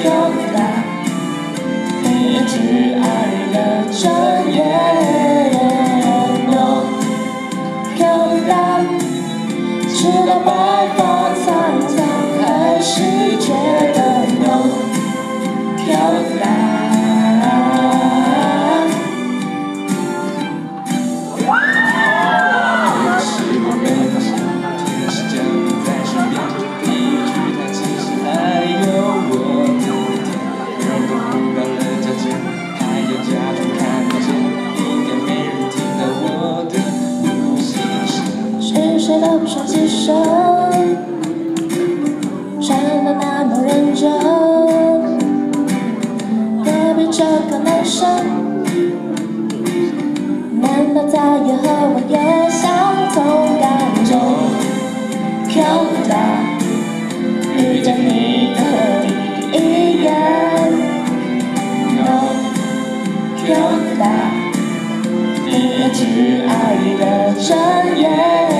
表达，一直爱的真言，表达，直到白发苍苍，还是觉得。都不想牺身，穿的那么认真，隔壁这个男生？难道他也和我也相同感觉？漂亮，遇见你的第一眼。No，漂亮，一次爱的真言。